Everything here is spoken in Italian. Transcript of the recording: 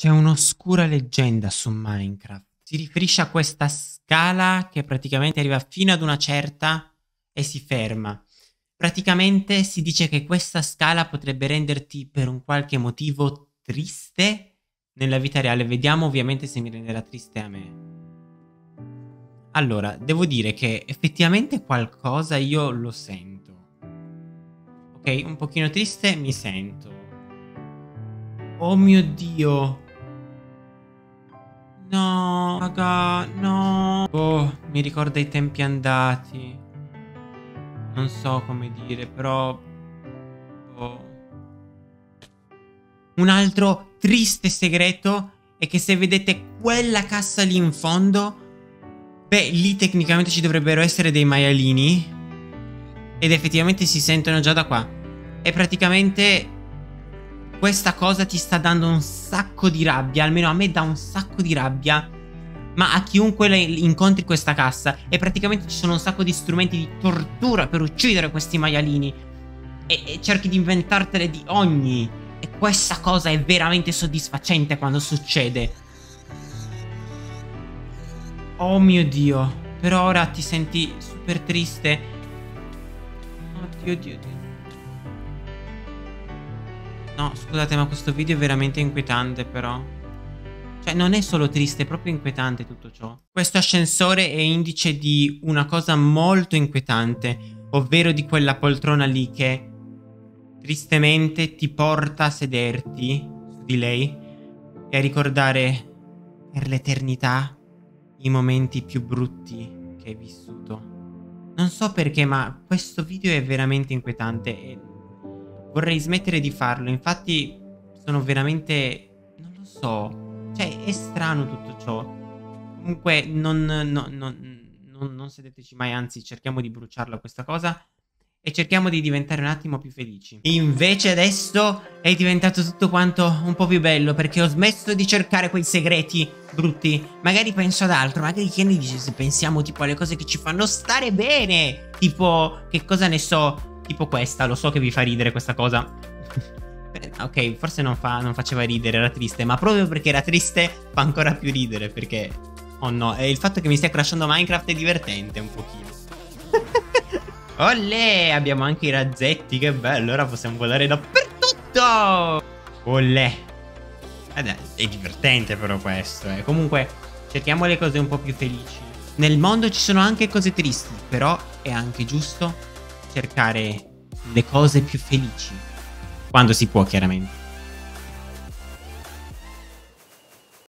C'è un'oscura leggenda su Minecraft. Si riferisce a questa scala che praticamente arriva fino ad una certa e si ferma. Praticamente si dice che questa scala potrebbe renderti per un qualche motivo triste nella vita reale. Vediamo ovviamente se mi renderà triste a me. Allora, devo dire che effettivamente qualcosa io lo sento. Ok, un pochino triste mi sento. Oh mio Dio. No, raga, no. Oh, mi ricorda i tempi andati. Non so come dire, però... Oh. Un altro triste segreto è che se vedete quella cassa lì in fondo... Beh, lì tecnicamente ci dovrebbero essere dei maialini. Ed effettivamente si sentono già da qua. E praticamente questa cosa ti sta dando un sacco di rabbia, almeno a me dà un sacco di rabbia, ma a chiunque incontri questa cassa e praticamente ci sono un sacco di strumenti di tortura per uccidere questi maialini e, e cerchi di inventartele di ogni e questa cosa è veramente soddisfacente quando succede. Oh mio Dio, per ora ti senti super triste. Oddio, Dio, Dio. No, scusate, ma questo video è veramente inquietante però. Cioè, non è solo triste, è proprio inquietante tutto ciò. Questo ascensore è indice di una cosa molto inquietante, ovvero di quella poltrona lì che tristemente ti porta a sederti su di lei e a ricordare per l'eternità i momenti più brutti che hai vissuto. Non so perché, ma questo video è veramente inquietante vorrei smettere di farlo. Infatti sono veramente... non lo so. Cioè, è strano tutto ciò. Comunque, non, no, no, non, non sedeteci mai, anzi, cerchiamo di bruciarla questa cosa. E cerchiamo di diventare un attimo più felici. Invece adesso è diventato tutto quanto un po' più bello perché ho smesso di cercare quei segreti brutti. Magari penso ad altro, magari che ne dici se pensiamo tipo alle cose che ci fanno stare bene. Tipo, che cosa ne so, Tipo questa, lo so che vi fa ridere questa cosa. ok, forse non, fa, non faceva ridere, era triste, ma proprio perché era triste fa ancora più ridere, perché... Oh no, e il fatto che mi stia crashando Minecraft è divertente un pochino. Olè, abbiamo anche i razzetti, che bello, ora possiamo volare dappertutto! Olè. Eh, è divertente però questo, eh. Comunque, cerchiamo le cose un po' più felici. Nel mondo ci sono anche cose tristi, però è anche giusto cercare le cose più felici. Quando si può, chiaramente.